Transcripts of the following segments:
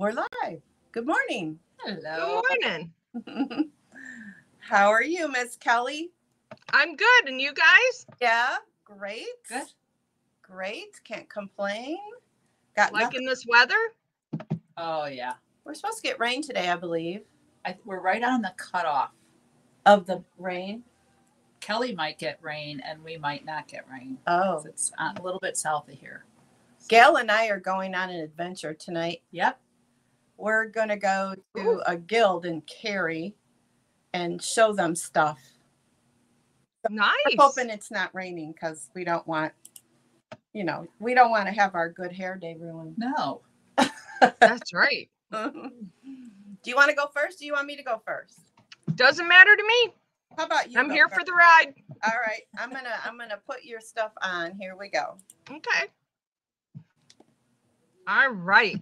We're live. Good morning. Hello. Good morning. How are you, Miss Kelly? I'm good. And you guys? Yeah, great. Good. Great. Can't complain. Got liking this weather? Oh yeah. We're supposed to get rain today, I believe. I, we're right on the cutoff of the rain. Kelly might get rain, and we might not get rain. Oh, it's uh, a little bit south of here. Gail and I are going on an adventure tonight. Yep. We're going to go to a guild in Cary and show them stuff. Nice. I'm hoping it's not raining because we don't want, you know, we don't want to have our good hair day ruined. No. That's right. do you want to go first? Do you want me to go first? Doesn't matter to me. How about you? I'm here first? for the ride. All right. I'm gonna I'm gonna put your stuff on. Here we go. Okay. All right.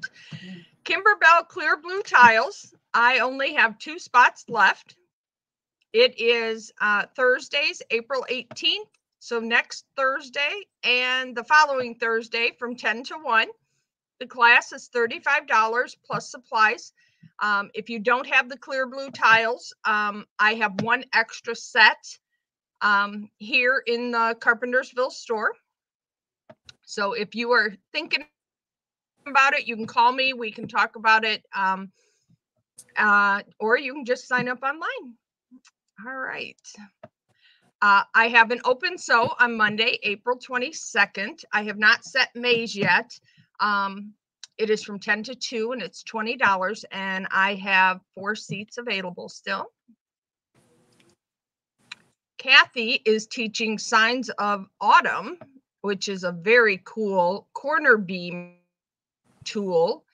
Kimberbell clear blue tiles. I only have two spots left. It is uh, Thursdays, April 18th. So next Thursday and the following Thursday from 10 to 1. The class is $35 plus supplies. Um, if you don't have the clear blue tiles, um, I have one extra set um, here in the Carpentersville store. So if you are thinking about it, you can call me. We can talk about it. Um, uh, or you can just sign up online. All right. Uh, I have an open sew on Monday, April 22nd. I have not set May's yet. Um, it is from 10 to 2 and it's $20 and I have four seats available still. Kathy is teaching Signs of Autumn, which is a very cool corner beam tool.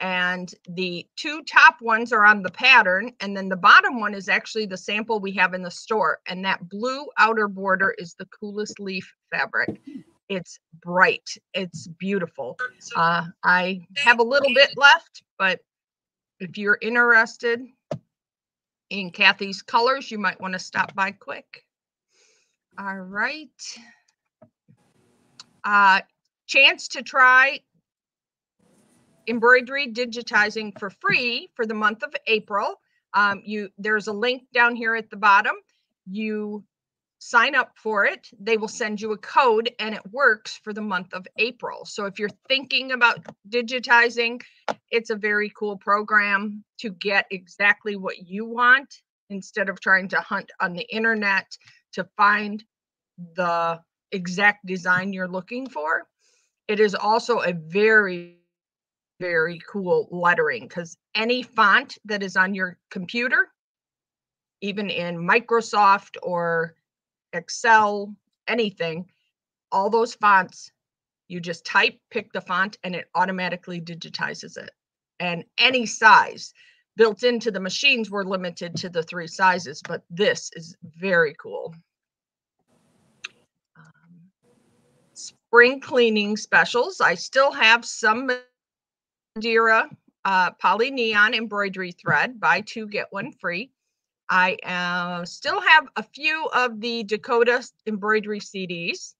And the two top ones are on the pattern, and then the bottom one is actually the sample we have in the store. And that blue outer border is the coolest leaf fabric. It's bright, it's beautiful. Uh, I have a little bit left, but if you're interested in Kathy's colors, you might want to stop by quick. All right. Uh, chance to try embroidery digitizing for free for the month of April. Um, you there's a link down here at the bottom. You sign up for it. They will send you a code and it works for the month of April. So if you're thinking about digitizing, it's a very cool program to get exactly what you want instead of trying to hunt on the internet to find the exact design you're looking for. It is also a very very cool lettering because any font that is on your computer, even in Microsoft or Excel, anything, all those fonts, you just type, pick the font, and it automatically digitizes it. And any size built into the machines were limited to the three sizes, but this is very cool. Um, spring cleaning specials. I still have some Dira uh, poly neon embroidery thread. Buy two, get one free. I uh, still have a few of the Dakota embroidery CDs.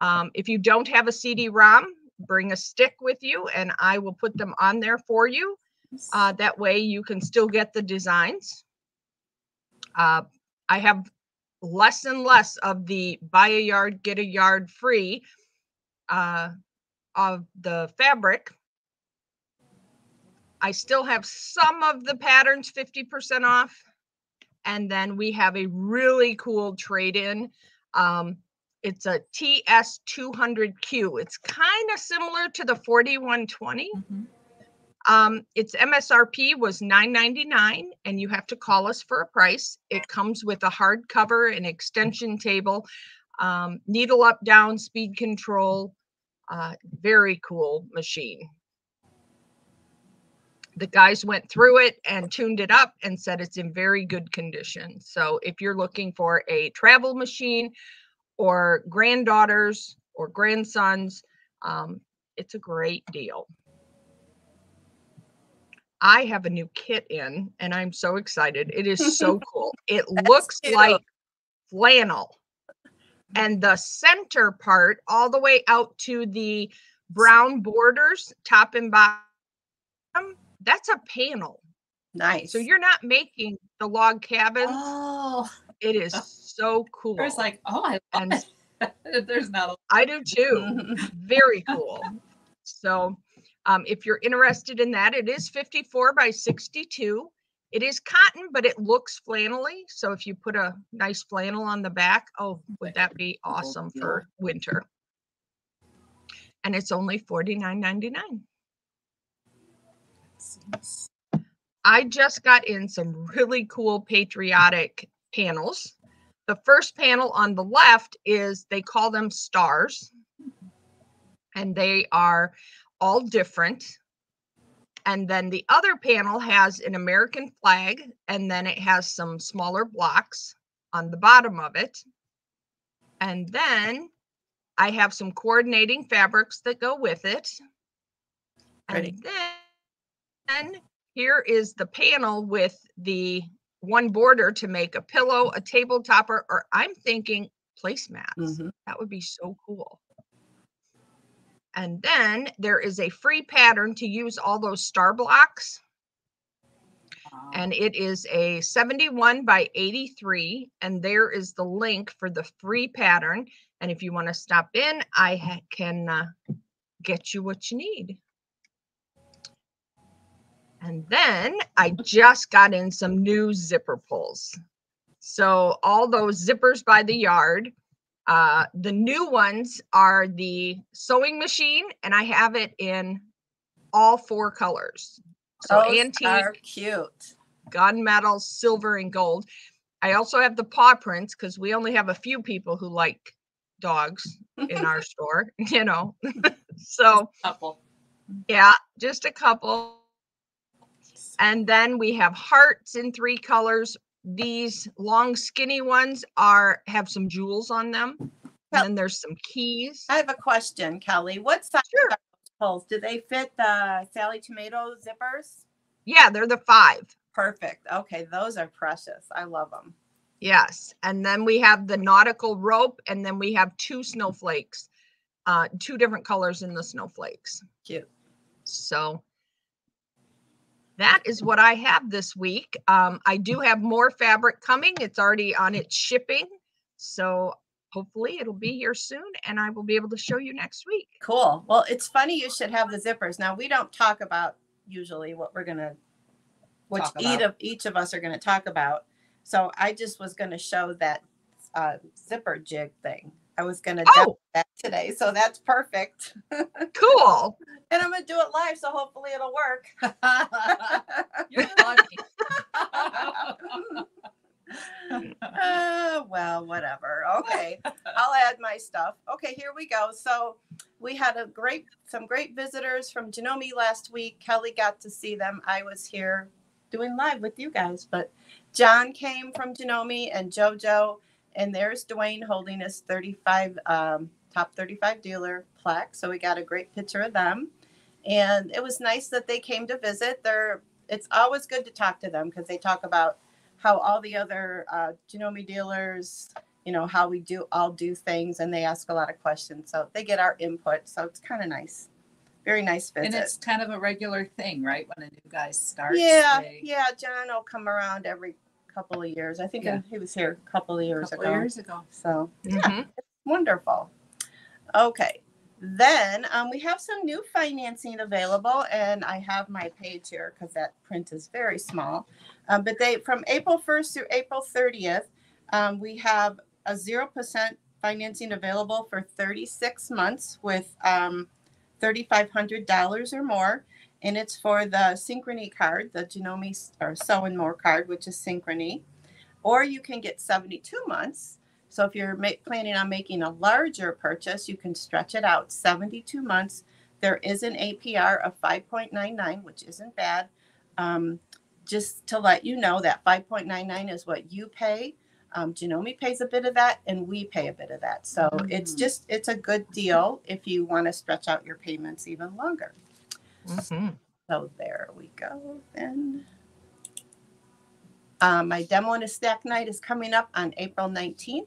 Um, if you don't have a CD-ROM, bring a stick with you and I will put them on there for you. Uh, that way you can still get the designs. Uh, I have less and less of the buy a yard, get a yard free uh, of the fabric I still have some of the patterns 50% off. And then we have a really cool trade in. Um, it's a TS200Q. It's kind of similar to the 4120. Mm-hmm. Um, its MSRP was $9.99, and you have to call us for a price. It comes with a hardcover, an extension table, um, needle up, down, speed control. Uh, very cool machine the guys went through it and tuned it up and said it's in very good condition. So if you're looking for a travel machine or granddaughters or grandsons, um, it's a great deal. I have a new kit in and I'm so excited. It is so cool. It looks cute. like flannel. And the center part, all the way out to the brown borders, top and bottom, that's a panel. Nice. So you're not making the log cabins. Oh, It is so cool. I was like, oh, I love And- it. There's not a I do too. Very cool. So um, if you're interested in that, it is 54 by 62. It is cotton, but it looks flannelly. So if you put a nice flannel on the back, oh, would that be awesome for winter? And it's only $49.99. I just got in some really cool patriotic panels. The first panel on the left is they call them stars, and they are all different. And then the other panel has an American flag, and then it has some smaller blocks on the bottom of it. And then I have some coordinating fabrics that go with it. Pretty. And then here is the panel with the one border to make a pillow, a table topper, or I'm thinking placemats. Mhm. That would be so cool. And then there is a free pattern to use all those star blocks. And it is a 71 by 83. And there is the link for the free pattern. And if you want to stop in, I ha- can uh, get you what you need. And then I just got in some new zipper pulls. So all those zippers by the yard. Uh, the new ones are the sewing machine, and I have it in all four colors. So Those antique, are cute. gunmetal, silver, and gold. I also have the paw prints because we only have a few people who like dogs in our store, you know. so Couple. yeah, just a couple. And then we have hearts in three colors. These long skinny ones are have some jewels on them. And Well- then there's some keys. I have a question, Kelly. What size Sure. are those poles? Do they fit the Sally Tomato zippers? Yeah, they're the five. Perfect. Okay, those are precious. I love them. Yes. And then we have the nautical rope, and then we have two snowflakes, uh, two different colors in the snowflakes. Cute. So that is what I have this week. Um, I do have more fabric coming. It's already on its shipping. So hopefully it'll be here soon and I will be able to show you next week. Cool. Well, it's funny you should have the zippers. Now we don't talk about usually what we're gonna, which each of each of us are gonna talk about. So I just was gonna show that uh, zipper jig thing. I was gonna Oh. that today, so that's perfect. Cool. and I'm gonna do it live, so hopefully it'll work. You're lucky. uh, well, whatever. Okay, I'll add my stuff. Okay, here we go. So we had a great, some great visitors from Janome last week. Kelly got to see them. I was here doing live with you guys, but John came from Janome and JoJo, and there's Dwayne holding his 35 um, top 35 dealer plaque. So we got a great picture of them, and it was nice that they came to visit. They're it's always good to talk to them because they talk about how all the other uh, Janome dealers, you know, how we do all do things, and they ask a lot of questions. So they get our input. So it's kind of nice. Very nice visit. And it's kind of a regular thing, right? When a new guy starts. yeah, they- yeah. John will come around every couple of years. I think Yeah. he was here a couple of years couple ago. years ago. So Mhm. wonderful. Okay. Then um, we have some new financing available, and I have my page here because that print is very small. Um, but they from April 1st through April 30th, um, we have a zero percent financing available for 36 months with um, $3,500 or more, and it's for the Synchrony card, the Janome or Sew and More card, which is Synchrony, or you can get 72 months. So if you're ma- planning on making a larger purchase, you can stretch it out 72 months. There is an APR of 5.99, which isn't bad. Um, just to let you know that 5.99 is what you pay. Um, Janome pays a bit of that, and we pay a bit of that. So it's Mhm. just it's a good deal if you want to stretch out your payments even longer. Mhm. So there we go. Then um, my demo and a stack night is coming up on April 19th,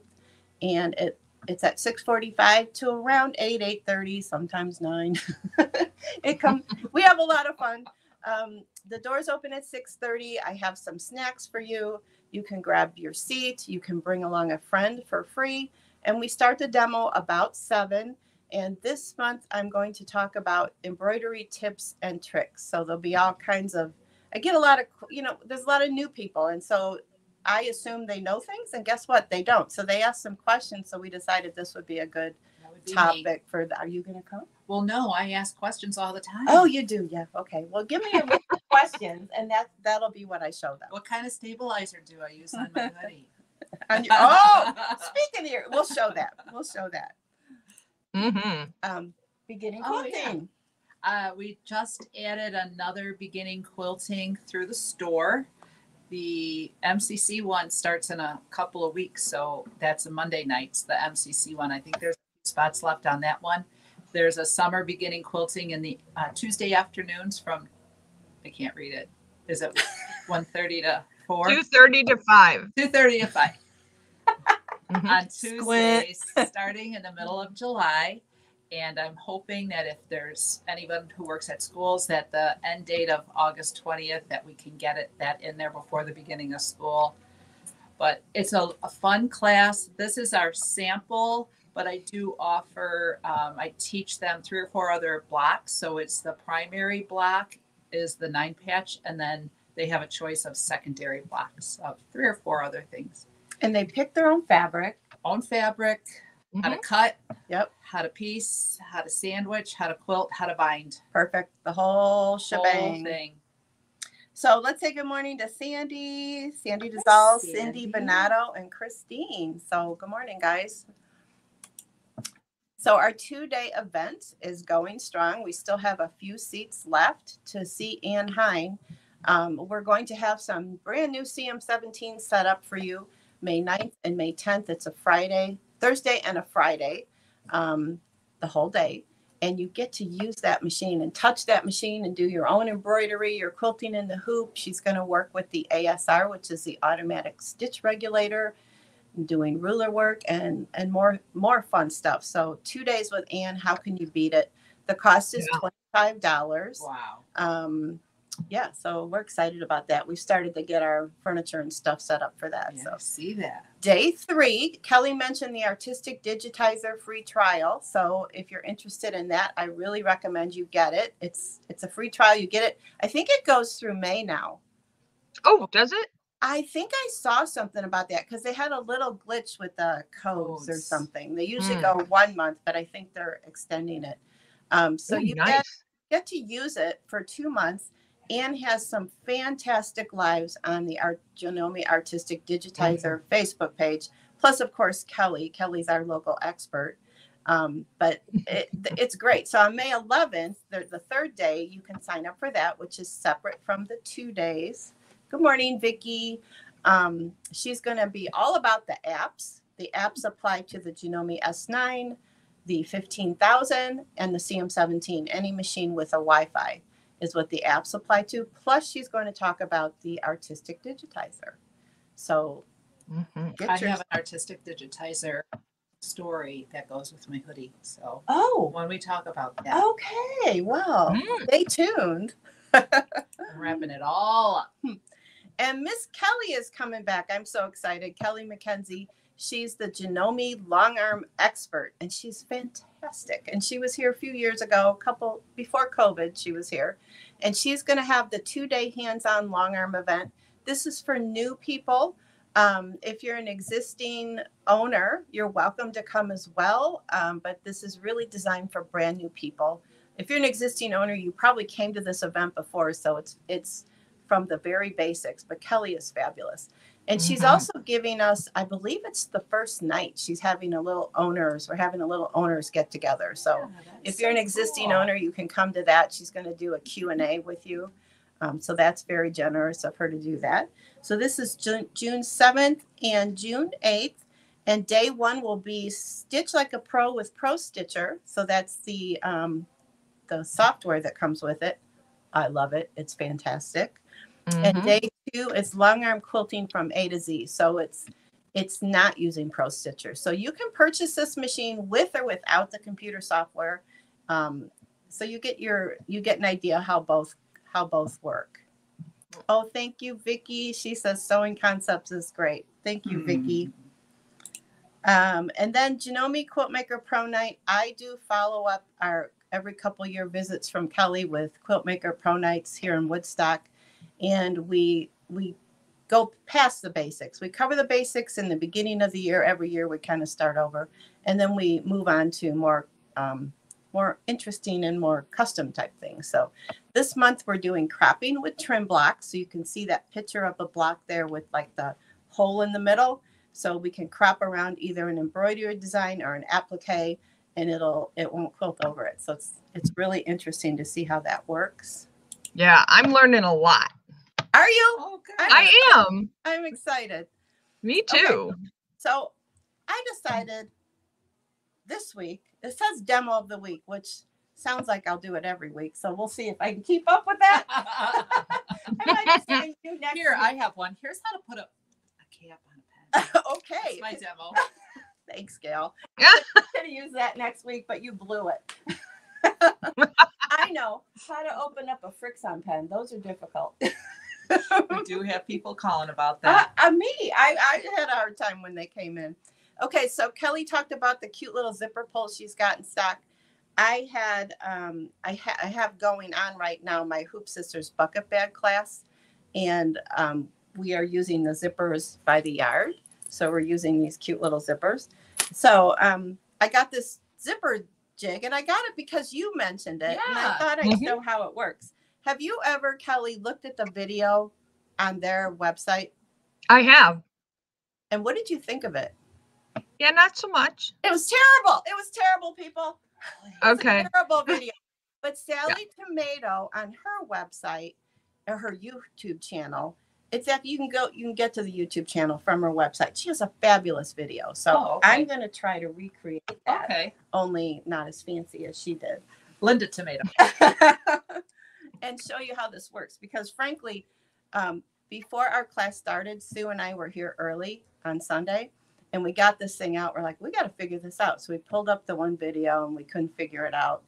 and it it's at 6:45 to around 8 8:30, sometimes 9. it come we have a lot of fun. Um, the doors open at 6:30. I have some snacks for you. You can grab your seat. You can bring along a friend for free. And we start the demo about seven. And this month, I'm going to talk about embroidery tips and tricks. So there'll be all kinds of. I get a lot of, you know, there's a lot of new people, and so I assume they know things, and guess what? They don't. So they asked some questions. So we decided this would be a good That would be me. topic for the. Are you going to come? Well, no, I ask questions all the time. Oh, you do, yeah. Okay. Well, give me a list of questions, and that that'll be what I show them. What kind of stabilizer do I use on my hoodie? On your- oh, speaking here, we'll show that. We'll show that. Mm-hmm. Um, beginning Oh, yeah. quilting. Uh, we just added another beginning quilting through the store. The MCC one starts in a couple of weeks, so that's a Monday nights. The MCC one, I think there's spots left on that one. There's a summer beginning quilting in the uh, Tuesday afternoons from. I can't read it. Is it 1.30 to four? Two thirty to five. Two thirty to five Mhm. on Squint. Tuesdays, starting in the middle of July. And I'm hoping that if there's anyone who works at schools, that the end date of August twentieth, that we can get it that in there before the beginning of school. But it's a, a fun class. This is our sample, but I do offer. Um, I teach them three or four other blocks. So it's the primary block is the nine patch, and then they have a choice of secondary blocks of three or four other things And they pick their own fabric. own fabric, how to Mhm. cut, Yep. How to piece, how to sandwich, how to quilt, how to bind. Perfect. The whole Whole shebang. thing. So let's say good morning to Sandy, Sandy DeZal, Cindy. Bonato, and Christine. So good morning, guys. So our two-day event is going strong. We still have a few seats left to see Ann Hine. Um, we're going to have some brand new CM17 set up for you May 9th and May 10th. It's a Friday, Thursday, and a Friday, um, the whole day and you get to use that machine and touch that machine and do your own embroidery, your quilting in the hoop. She's going to work with the ASR, which is the automatic stitch regulator, doing ruler work and and more more fun stuff. So two days with Anne, how can you beat it? The cost is Yeah. twenty five dollars. Wow. Um, yeah, so we're excited about that. We've started to get our furniture and stuff set up for that. Yeah, So see that. Day three, Kelly mentioned the Artistic Digitizer free trial. So if you're interested in that, I really recommend you get it. It's it's a free trial. You get it. I think it goes through May now. Oh, does it? I think I saw something about that because they had a little glitch with the codes or something. They usually Hmm. go one month, but I think they're extending it. Um, so Ooh, you nice. get get to use it for two months. Anne has some fantastic lives on the Art Janome Artistic Digitizer Facebook page. Plus, of course, Kelly. Kelly's our local expert. Um, but it, it's great. So on May 11th, the, the third day, you can sign up for that, which is separate from the two days. Good morning, Vicki. Um, she's going to be all about the apps. The apps apply to the Janome S9, the 15,000, and the CM17. Any machine with a Wi-Fi is what the apps apply to. Plus, she's going to talk about the artistic digitizer. So Mhm. get I your have an artistic digitizer story that goes with my hoodie. So oh when we talk about that, okay. Well, Mm. stay tuned. I'm wrapping it all up. And Miss Kelly is coming back. I'm so excited. Kelly McKenzie. She's the Janome long arm expert, and she's fantastic. And she was here a few years ago, a couple before COVID, she was here. And she's going to have the two day hands on long arm event. This is for new people. Um, if you're an existing owner, you're welcome to come as well. Um, but this is really designed for brand new people. If you're an existing owner, you probably came to this event before, so it's it's from the very basics. But Kelly is fabulous, and she's Mhm. also giving us, I believe it's the first night. She's having a little owners. We're having a little owners get together. So Yeah, if you're an existing cool. owner, you can come to that. She's going to do a Q&A with you. Um, so that's very generous of her to do that. So this is June, June 7th and June 8th. And day one will be Stitch Like a Pro with Pro Stitcher. So that's the um, the software that comes with it. I love it. It's fantastic. And Mhm. day two is long arm quilting from A to Z. So it's it's not using Pro Stitcher. So you can purchase this machine with or without the computer software. Um, so you get your you get an idea how both how both work. Oh, thank you, Vicki. She says sewing concepts is great. Thank you, Vicki. Um, and then Janome Quiltmaker Pro Night. I do follow up our every couple year visits from Kelly with Quiltmaker Pro Nights here in Woodstock, and we we go past the basics. We cover the basics in the beginning of the year. Every year we kind of start over, and then we move on to more um, more interesting and more custom type things. So this month we're doing cropping with trim blocks. So you can see that picture of a block there with like the hole in the middle. So we can crop around either an embroidery design or an applique and it'll it won't quilt over it. So it's it's really interesting to see how that works. Yeah, I'm learning a lot. Are you? Oh, good. I am. I'm excited. Me Okay. too. So I decided this week, it says demo of the week, which sounds like I'll do it every week. So we'll see if I can keep up with that. I might just send you next Here, I have one. Here's how to put a, a cap on a pen. okay. That's my demo. Thanks, Gail. Yeah. I'm gonna use that next week, but you blew it. I know how to open up a FriXion pen. Those are difficult. We do have people calling about Uh, that. uh, me, I, I had a hard time when they came in. Okay, so Kelly talked about the cute little zipper pull she's got in stock. I had, um, I, ha- I have going on right now my Hoop Sisters bucket bag class, and um, we are using the zippers by the yard. So we're using these cute little zippers. So um, I got this zipper jig, and I got it because you mentioned it, and I thought I'd Mhm. show how it works. Have you ever, Kelly, looked at the video on their website? I have. And what did you think of it? Yeah, not so much. It was terrible. It was terrible, people. Was Okay. terrible video. But Sally Tomato on her website or her YouTube channel, it's that you can go, you can get to the YouTube channel from her website. She has a fabulous video. So Oh, okay. I'm going to try to recreate that, Okay. only not as fancy as she did. Linda Tomato. and show you how this works because frankly um, before our class started sue and i were here early on sunday and we got this thing out we're like we got to figure this out so we pulled up the one video and we couldn't figure it out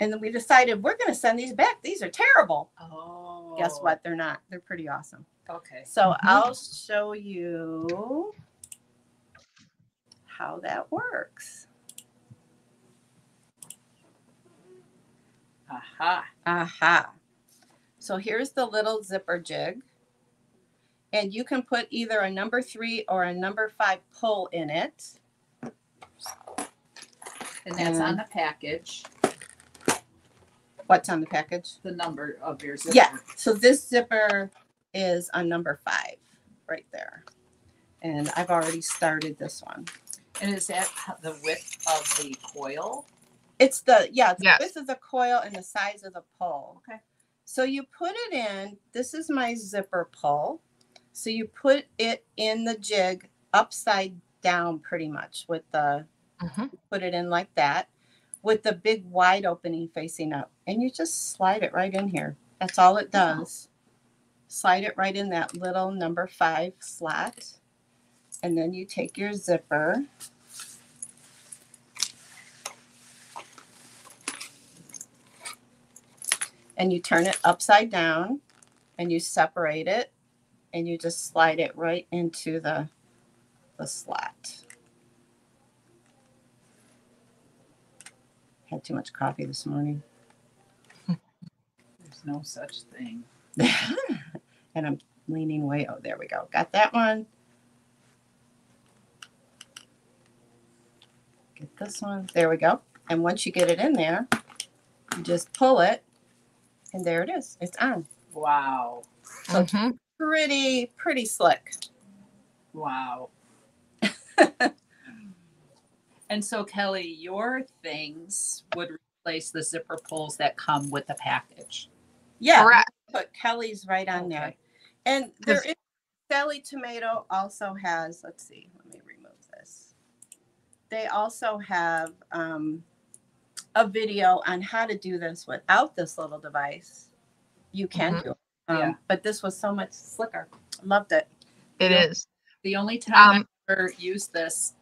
and then we decided we're going to send these back these are terrible Oh. guess what they're not they're pretty awesome Okay. so Mhm. i'll show you how that works Aha. Aha. So here's the little zipper jig. And you can put either a number three or a number five pull in it. And that's on the package, What's on the package? the number of your zipper. Yeah. So this zipper is on number five right there. And I've already started this one. And is that the width of the coil? It's the, yeah, it's- Yes. this is the coil and the size of the pull. Okay. So you put it in, this is my zipper pull. So you put it in the jig upside down pretty much with the Mhm. put it in like that with the big wide opening facing up. And you just slide it right in here. That's all it does. Slide it right in that little number five slot and then you take your zipper and you turn it upside down and you separate it and you just slide it right into the the slot had too much coffee this morning. There's no such thing. and I'm leaning way. Oh, there we go. Got that one. Get this one. There we go. And once you get it in there, you just pull it, and there it is. It's on. Wow. Mhm. Pretty, pretty slick. Wow. and so, Kelly, your things would replace the zipper pulls that come with the package. Yeah. Correct. But Kelly's right on there. Okay. And there Yes. is Sally Tomato also has, let's see, let me remove this. They also have um, a video on how to do this without this little device. You can Mhm. do it. Um, Yeah. But this was so much slicker. Loved it. It Yeah. is. The only time Um, I ever used this,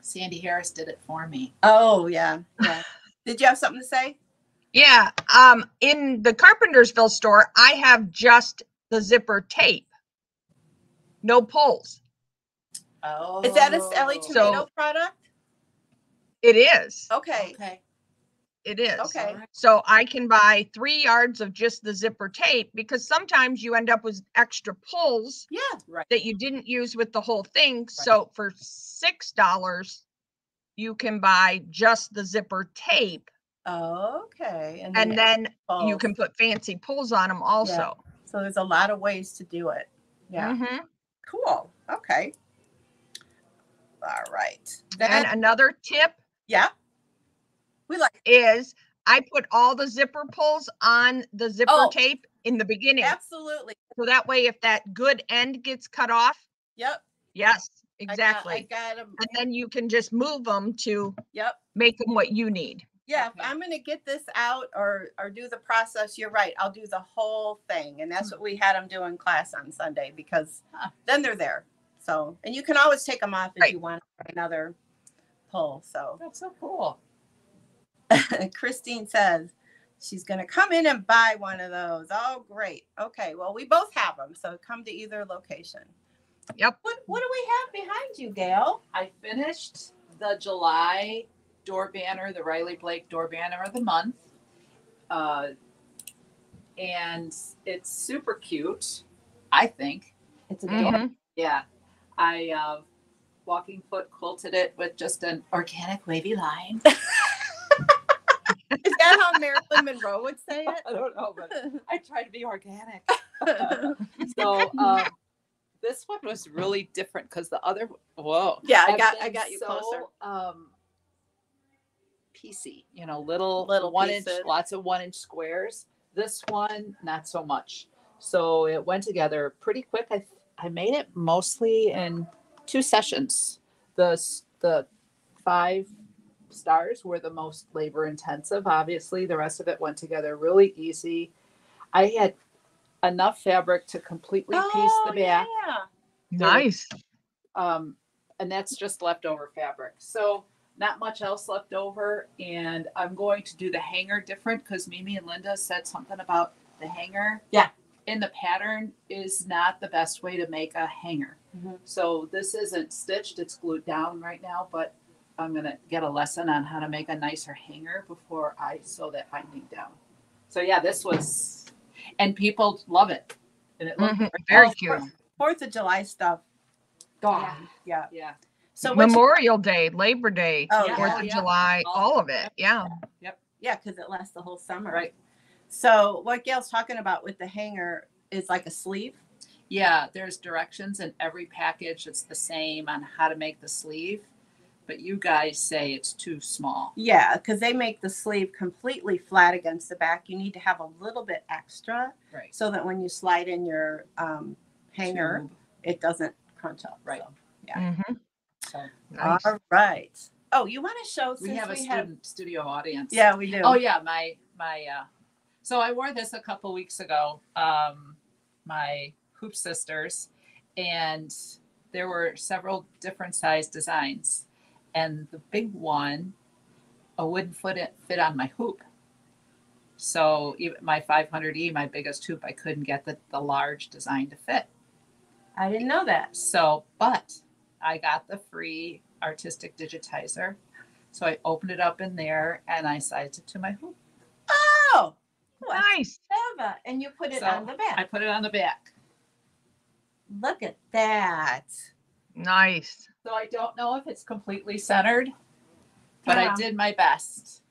Sandy Harris did it for me. Oh, yeah. Yeah. Did you have something to say? Yeah, um, in the Carpentersville store, I have just the zipper tape. No pulls. Oh. Is that a Sally So- tomato product? It is. Okay. Okay. It is. Okay. So I can buy three yards of just the zipper tape because sometimes you end up with extra pulls Yeah. Right. that you didn't use with the whole thing. So for six dollars, you can buy just the zipper tape, Okay. and then you can put fancy pulls on them also. So there's a lot of ways to do it. Yeah. Mhm. Cool. Okay. All right. And Then, another tip yeah. We like is I put all the zipper pulls on the zipper Oh. tape in the beginning. absolutely. So that way, if that good end gets cut off, Yep. yes, I got- exactly. I got them. and then you can just move them to Yep. make them what you need. Yeah, if Okay. I'm gonna get this out or or do the process, you're right. I'll do the whole thing. And that's mm. what we had them do in class on Sunday because Huh. then they're there. So and you can always take them off if Right. you want another pull. So That's so cool. Christine says she's gonna come in and buy one of those. Oh great. Okay, well we both have them, so come to either location. Yep. What what do we have behind you, Gail? I finished the July door banner, the Riley Blake door banner of the month. Uh, and it's super cute, I think. It's a Mhm. Yeah. I uh, walking foot quilted it with just an organic wavy line. Is that how Marilyn Monroe would say it? I don't know, but? I try to be organic. so um, this one was really different because the other whoa Yeah, I have got- I got you closer. Um, PC, you know, little Little one pieces. inch, lots of one inch squares. This one, not so much. So it went together pretty quick. I I made it mostly in two sessions. The the five stars were the most labor intensive. Obviously, the rest of it went together really easy. I had enough fabric to completely piece the back Oh, yeah. Nice. um, and that's just leftover fabric. So not much else left over, and I'm going to do the hanger different because Mimi and Linda said something about the hanger. Yeah. And the pattern is not the best way to make a hanger. Mhm. So this isn't stitched; it's glued down right now. But I'm gonna get a lesson on how to make a nicer hanger before I sew that binding down. So yeah, this was, and people love it, and it looked Mhm. Very Oh, cute. Fourth of July stuff. Gone. Yeah. yeah. So what you- Memorial Day, Labor Day, Oh, Yeah. Fourth yeah. of yeah. July, All- all of it. Yeah. Yep. Yeah, because it lasts the whole summer. Right. So what Gail's talking about with the hanger is like a sleeve. Yeah, there's directions in every package. It's the same on how to make the sleeve, but you guys say it's too small. Yeah, because they make the sleeve completely flat against the back. You need to have a little bit extra Right. so that when you slide in your um, hanger, Tube, it doesn't crunch up. Right. So, Mhm. So Nice. All right. Oh, you want to show? we have a student studio audience. Yeah, we do. Oh yeah, my my uh so I wore this a couple weeks ago. Um my hoop sisters and there were several different size designs. And the big one a wouldn't fit it fit on my hoop. So even my 500E, my biggest hoop, I couldn't get the, the large design to fit. I didn't know that. So, but I got the free artistic digitizer. So I opened it up in there and I sized it to my hoop. Oh, Nice. have and you put it So, on the back. I put it on the back. Look at that. Nice. So I don't know if it's completely centered, but Yeah. I did my best.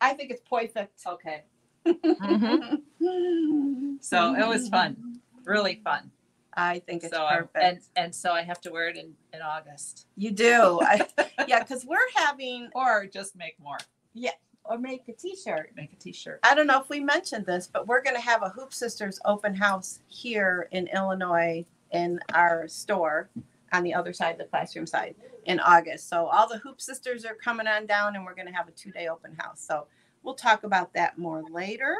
I think it's perfect. Okay. Mm-hmm. So it was fun, really fun. I think it's so I- perfect. and and so I have to wear it in in August you do. I, yeah, because we're having or just make more, Yeah, or make a T-shirt. make a T-shirt. I don't know if we mentioned this, but we're going to have a Hoop Sisters open house here in Illinois in our store on the other side, the classroom side, in August. So all the Hoop Sisters are coming on down, and we're going to have a two-day open house. So we'll talk about that more later.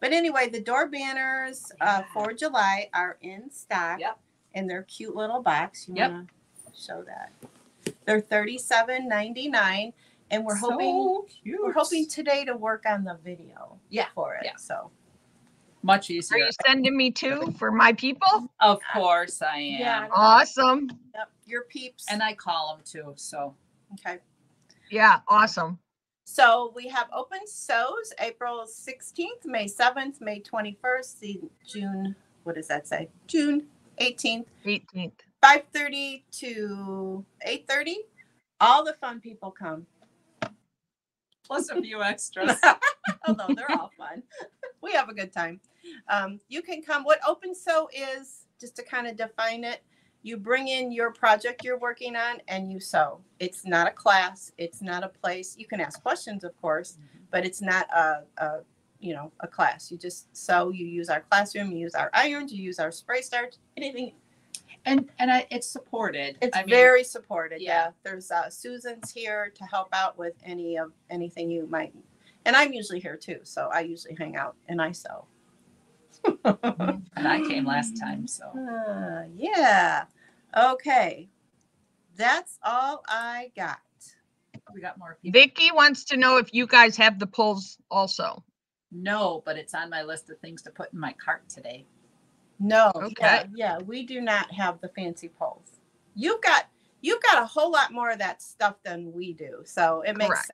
But anyway, the door banners uh, for July are in stock Yep. in their cute little box. You Yep. want to show that? They're thirty-seven ninety-nine. And we're hoping cute. we're hoping today to work on the video Yeah, for it. yeah. So much easier. Are you sending me two for my people? Of course I am. Yeah. Awesome. yep, your peeps. And I call them too. So okay. Yeah, awesome. So we have open sews April 16th, May 7th, May 21st, the June, what does that say? June 18th, 18th. 5:30 to 8:30. All the fun people come. plus a few extras. Although they're all fun. We have a good time. Um, you can come. What open sew is, just to kind of define it, you bring in your project you're working on and you sew. It's not a class. It's not a place. You can ask questions, of course, but it's not a, a you know a class. You just sew. You use our classroom. You use our irons. You use our spray starch. Anything. and and I, it's supported. It's I mean, very supported. yeah. Yeah. There's uh, Susan's here to help out with any of anything you might. And I'm usually here too, so I usually hang out and I sew. and I came last time, so Uh, yeah. Okay. That's all I got. we got more people. Vicky wants to know if you guys have the polls also. No, but it's on my list of things to put in my cart today. No. Okay. Yeah, yeah, we do not have the fancy poles. You've got you've got a whole lot more of that stuff than we do. So it makes Correct.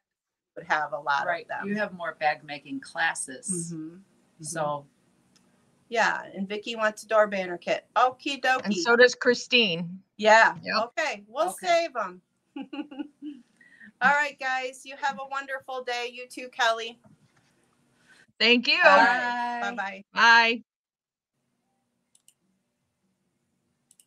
Sense we would have a lot Right. of You have more bag making classes. Mhm. So Yeah, and Vicky wants a door banner kit. Okie dokie. And so does Christine. Yeah. Yep. Okay. We'll Okay. save them. All right, guys. You have a wonderful day. You too, Kelly. Thank you. Bye. Bye bye. Bye.